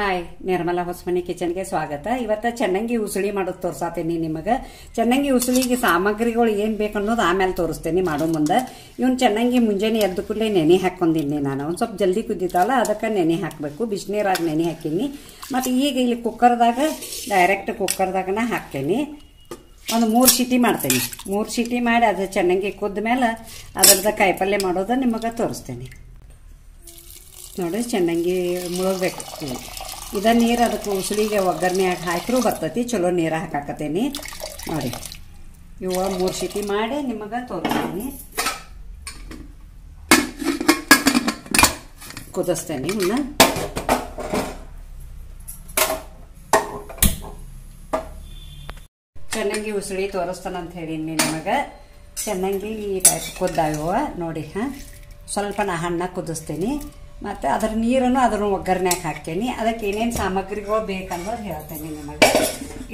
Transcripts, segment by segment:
Hi Nirmala Hosamani ಕಿಚನ್ಗೆ ಸ್ವಾಗತ. ಇವತ್ತು ಚೆನ್ನಂಗಿ ಉಸುಳಿ ಮಾಡೋದು ತೋರ್ಸಾತೀನಿ ನಿಮಗೆ. ಚೆನ್ನಂಗಿ ಉಸುಳಿಗೆ ಸಾಮಗ್ರಿಗಳು ಏನು ಬೇಕು ಅನ್ನೋದು ಆಮೇಲೆ ತೋರಿಸ್ತೇನೆ ಮಾಡೋ ಮುಂದೆ. ಇವ್ನು ಚೆನ್ನಂಗಿ ಮುಂಜಾನೆ ಎದ್ದು ಕೂಡಲೇ ನೆನೆ ಹಾಕೊಂಡಿದ್ದೀನಿ ನಾನು. ಒಂದು ಸ್ವಲ್ಪ ಜಲ್ದಿ ಕುದ್ದಿತ್ತಲ್ಲ ಅದಕ್ಕೆ ನೆನೆ ಹಾಕಬೇಕು. ಬಿಸಿನೀರಾಗಿ ನೆನೆ ಹಾಕೀನಿ. ಮತ್ತು ಈಗ ಇಲ್ಲಿ ಕುಕ್ಕರ್ದಾಗ ಡೈರೆಕ್ಟ್ ಕುಕ್ಕರ್ದಾಗನ ಹಾಕ್ತೀನಿ. ಒಂದು ಮೂರು ಸಿಟಿ ಮಾಡ್ತೀನಿ. ಮೂರು ಸಿಟಿ ಮಾಡಿ ಅದು ಚೆನ್ನಂಗಿ ಕುದ್ದ ಮೇಲೆ ಅದರದ ಕಾಯಿಪಲ್ಯ ಮಾಡೋದು ನಿಮಗೆ ತೋರಿಸ್ತೇನೆ. ನೋಡಿ, ಚೆನ್ನಂಗಿ ಮುಳುಗಬೇಕು. ಇದ ನೀರು ಅದಕ್ಕೆ ಉಸುಳಿಗೆ ಒಗ್ಗರಣೆಯಾಗಿ ಹಾಕಿದ್ರು ಬರ್ತೈತಿ, ಚಲೋ ನೀರು ಹಾಕಾಕತ್ತೀನಿ. ನೋಡಿ, ಇವ ಮೂರು ಸಿಟಿ ಮಾಡಿ ನಿಮಗೆ ತೋರಿಸ್ತೀನಿ. ಕುದಿಸ್ತೇನೆ ಇವನ್ನ ಚೆನ್ನಾಗಿ ಉಸುಳಿ ತೋರಿಸ್ತಾನಂತ ಹೇಳೀನಿ ನಿಮಗೆ. ಚೆನ್ನಾಗಿ ಈ ಟೈಪ್ ಕುದ್ದಾವ ನೋಡಿ, ಹಾಂ, ಸ್ವಲ್ಪ ನಾ ಹಣ್ಣ ಕುದಿಸ್ತೀನಿ. ಮತ್ತು ಅದ್ರ ನೀರನ್ನು ಅದನ್ನು ಒಗ್ಗರಣೆಗೆ ಹಾಕ್ತೀನಿ. ಅದಕ್ಕೆ ಏನೇನು ಸಾಮಗ್ರಿಗಳು ಬೇಕನ್ನೋದು ಹೇಳ್ತೀನಿ ನಿಮಗೆ.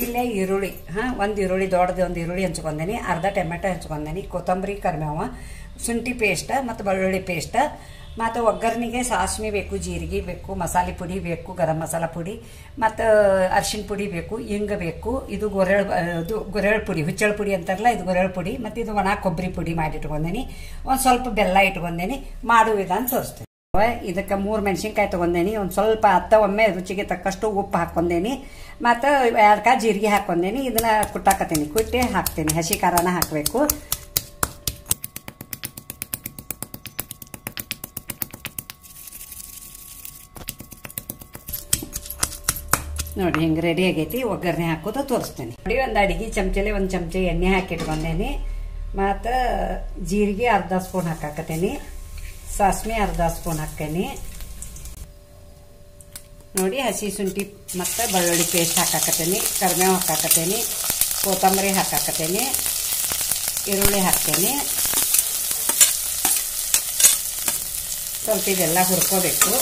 ಇಲ್ಲೇ ಈರುಳ್ಳಿ, ಹಾಂ, ಒಂದು ಈರುಳ್ಳಿ, ದೊಡ್ಡದು ಒಂದು ಈರುಳ್ಳಿ ಹಂಚ್ಕೊಂಡೇನಿ, ಅರ್ಧ ಟೊಮೆಟೊ ಹಂಚ್ಕೊಂಡೇನಿ, ಕೊತ್ತಂಬರಿ ಕರಿಮೇವ ಶುಂಠಿ ಪೇಸ್ಟ್ ಮತ್ತು ಬೆಳ್ಳುಳ್ಳಿ ಪೇಸ್ಟ್. ಮತ್ತು ಒಗ್ಗರಣೆಗೆ ಸಾಸಿವೆ ಬೇಕು, ಜೀರಿಗೆ ಬೇಕು, ಮಸಾಲೆ ಪುಡಿ ಬೇಕು, ಗರಂ ಮಸಾಲ ಪುಡಿ, ಮತ್ತು ಅರ್ಶಿನ ಪುಡಿ ಬೇಕು, ಹಿಂಗ ಬೇಕು. ಇದು ಗೊರೆಳ್ ಇದು ಗೊರೆಳ್ ಪುಡಿ, ಹುಚ್ಚಳ ಪುಡಿ ಅಂತಾರಲ್ಲ, ಇದು ಗೊರೆಳ್ ಪುಡಿ. ಮತ್ತು ಇದು ಒಣ ಕೊಬ್ಬರಿ ಪುಡಿ ಮಾಡಿ ಇಟ್ಕೊಂಡೇನಿ. ಒಂದು ಸ್ವಲ್ಪ ಬೆಲ್ಲ ಇಟ್ಕೊಂಡೇನಿ. ಮಾಡುವ ವಿಧಾನ ತೋರಿಸ್ತೇನೆ. ಇದಕ್ಕೆ ಮೂರು ಮೆಣಸಿನ್ಕಾಯಿ ತೊಗೊಂಡೇನಿ. ಒಂದು ಸ್ವಲ್ಪ ಹತ್ತ ಒಮ್ಮೆ ರುಚಿಗೆ ತಕ್ಕಷ್ಟು ಉಪ್ಪು ಹಾಕ್ಕೊಂಡೇನಿ. ಮತ್ತು ಎರಡು ಕಾಯಿ ಜೀರಿಗೆ ಹಾಕ್ಕೊಂಡೇನಿ. ಇದನ್ನ ಕುಟ್ಟಾಕತ್ತೀನಿ. ಕುಟ್ಟಿ ಹಾಕ್ತೀನಿ. ಹಸಿ ಖಾರನ ಹಾಕಬೇಕು. ನೋಡಿ, ಹಿಂಗೆ ರೆಡಿ ಆಗೈತಿ. ಒಗ್ಗರಣೆ ಹಾಕೋದು ತೋರಿಸ್ತೇನೆ. ನೋಡಿ, ಒಂದು ಅಡಿಗೆ ಚಮಚಲಿ ಒಂದು ಚಮಚ ಎಣ್ಣೆ ಹಾಕಿಟ್ಕೊಂಡೇನಿ. ಮತ್ತು ಜೀರಿಗೆ ಅರ್ಧ ಸ್ಪೂನ್ ಹಾಕಾಕತ್ತೇನಿ. ಸಾಸಿವೆ ಅರ್ಧ ಸ್ಪೂನ್ ಹಾಕೇನಿ ನೋಡಿ ಹಸಿ ಶುಂಠಿ ಮತ್ತು ಬೆಳ್ಳುಳ್ಳಿ ಪೇಸ್ಟ್ ಹಾಕಾಕತ್ತೀನಿ. ಕರ್ಮೇವು ಹಾಕಾಕತ್ತೇನಿ. ಕೊತ್ತಂಬರಿ ಹಾಕಾಕತ್ತೇನಿ. ಈರುಳ್ಳಿ ಹಾಕ್ತೀನಿ. ಸ್ವಲ್ಪ ಇದೆಲ್ಲ ಹುರ್ಕೋಬೇಕು.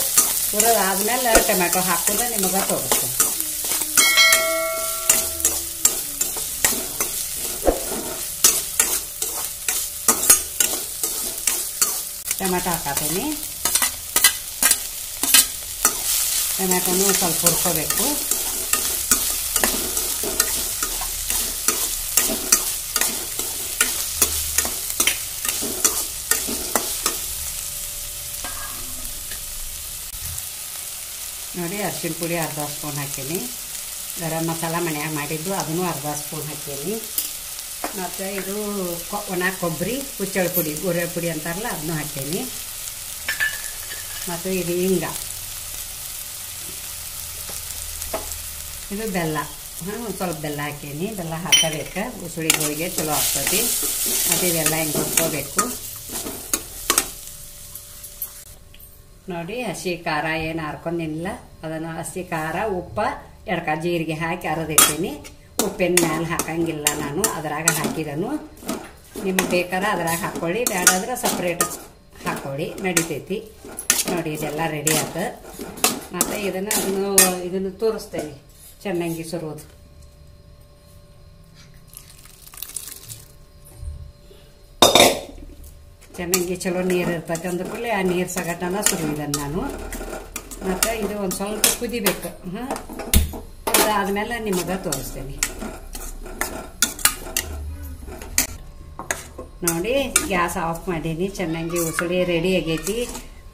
ಹುರಿದಾದ್ಮೇಲೆ ಟೊಮೆಟೊ ಹಾಕೋದು ನಿಮಗೆ ತೋರಿಸ್ತೇನೆ. ಟೊಮೆಟೊ ಹಾಕತ್ತೀನಿ ಟೊಮ್ಯಾಟೊನು ಸ್ವಲ್ಪ ಹುರ್ಕೋಬೇಕು. ನೋಡಿ ಅರ್ಶಿನ ಪುಡಿ ಅರ್ಧ ಸ್ಪೂನ್ ಹಾಕೀನಿ. ಗರಂ ಮಸಾಲ ಮನೆಯಾಗ ಮಾಡಿದ್ದು ಅದನ್ನು ಅರ್ಧ ಸ್ಪೂನ್ ಹಾಕೀನಿ. ಮತ್ತು ಇದು ಒಣ ಕೊಬ್ಬರಿ, ಹುಚ್ಚಳ ಪುಡಿ ಗುರೆ ಪುಡಿ ಅಂತಾರಲ್ಲ ಅದನ್ನು ಹಾಕೀನಿ ಮತ್ತು ಇದು ಹಿಂಗ ಇದು ಬೆಲ್ಲ. ಹಾಂ, ಒಂದು ಸ್ವಲ್ಪ ಬೆಲ್ಲ ಹಾಕೀನಿ ಬೆಲ್ಲ ಹಾಕಬೇಕು. ಉಸುಳಿಗಳಿಗೆ ಚಲೋ ಆಗ್ತದೆ ಮತ್ತು ಇದೆಲ್ಲ ಹಿಂಗೆ ಹುರ್ಕೋಬೇಕು. ನೋಡಿ, ಹಸಿ ಖಾರ ಏನು ಹರ್ಕೊಂಡಿಲ್ಲ. ಅದನ್ನು ಹಸಿ ಖಾರ, ಉಪ್ಪು ಎಡ್ಕ ಜೀರಿಗೆ ಹಾಕಿ ಅರದಿರ್ತೀನಿ ಉಪ್ಪಿನ ಮ್ಯಾಲೆ ಹಾಕಂಗಿಲ್ಲ ನಾನು, ಅದ್ರಾಗ ಹಾಕಿದನು. ನಿಮಗೆ ಬೇಕಾದ್ರೆ ಅದ್ರಾಗ ಹಾಕ್ಕೊಳ್ಳಿ ಬೇಡಾದ್ರೆ ಸಪ್ರೇಟ್ ಹಾಕ್ಕೊಳ್ಳಿ ನಡಿತೈತಿ. ನೋಡಿ, ಇದೆಲ್ಲ ರೆಡಿ ಆತ. ಮತ್ತು ಇದನ್ನು ಅದನ್ನು ಇದನ್ನು ತೋರಿಸ್ತೇನೆ, ಚೆನ್ನಾಗಿ ಸುರೋದು ಚೆನ್ನಾಗಿ ಚಲೋ ನೀರು ಇರ್ತೈತೆ ಅಂದ ಕೂಡಲೇ ಆ ನೀರು ಸಗಟನ ಸುರಿದನ್ನು ನಾನು. ಮತ್ತು ಇದು ಒಂದು ಸ್ವಲ್ಪ ಕುದಿಬೇಕು. ಹಾಂ ಅದಾದ್ಮೇಲೆ ನಿಮಗೆ ತೋರಿಸ್ತೇನೆ. ನೋಡಿ, ಗ್ಯಾಸ್ ಆಫ್ ಮಾಡೀನಿ. ಚೆನ್ನಾಗಿ ಉಸುಳಿ ರೆಡಿ ಆಗೈತಿ.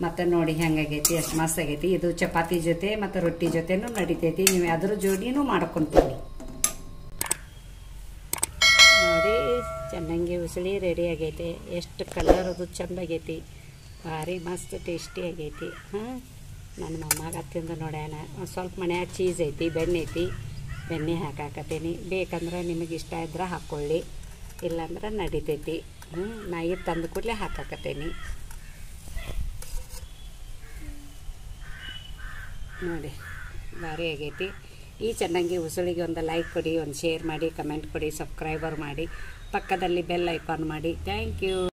ಮತ್ತು ನೋಡಿ ಹೆಂಗಾಗೈತಿ ಎಷ್ಟು ಮಸ್ತ್ ಆಗೈತಿ. ಇದು ಚಪಾತಿ ಜೊತೆ ಮತ್ತು ರೊಟ್ಟಿ ಜೊತೆನೂ ನಡಿತೈತಿ. ನೀವು ಅದ್ರ ಜೋಡಿನೂ ಮಾಡ್ಕೊತೀನಿ. ನೋಡಿ, ಚೆನ್ನಾಗಿ ಉಸುಳಿ ರೆಡಿ ಆಗೈತಿ. ಎಷ್ಟು ಕಲರ್ ಅದು ಚಂದ ಆಗೈತಿ. ಭಾರಿ ಮಸ್ತ್ ಟೇಸ್ಟಿ ಆಗೈತಿ. ಹಾಂ ನನ್ನ ಮೊಮ್ಮಗ ತಿಂದು ನೋಡ್ಯಾನ ಒಂದು ಸ್ವಲ್ಪ ಮನ್ಯಾಗ ಚೀಸ್ ಐತಿ, ಬೆಣ್ಣೆ ಐತಿ. ಬೆಣ್ಣೆ ಹಾಕಾಕತ್ತೀನಿ. ಬೇಕಂದ್ರೆ ನಿಮಗೆ ಇಷ್ಟ ಇದ್ರೆ ಹಾಕ್ಕೊಳ್ಳಿ. ಇಲ್ಲಾಂದ್ರೆ ನಡಿತೈತಿ. ಹ್ಞೂ ನಾ ಇದು ತಂದು ಕೂಡಲೇ ಹಾಕಾಕತ್ತೀನಿ. ನೋಡಿ, ಭಾರಿ ಆಗೈತಿ. ಈ ಚೆನ್ನಾಗಿ ಉಸುಳಿಗೆ ಒಂದು ಲೈಕ್ ಕೊಡಿ, ಒಂದು ಶೇರ್ ಮಾಡಿ ಕಮೆಂಟ್ ಕೊಡಿ ಸಬ್ಸ್ಕ್ರೈಬರ್ ಮಾಡಿ. ಪಕ್ಕದಲ್ಲಿ ಬೆಲ್ ಐಕಾನ್ ಮಾಡಿ. Thank you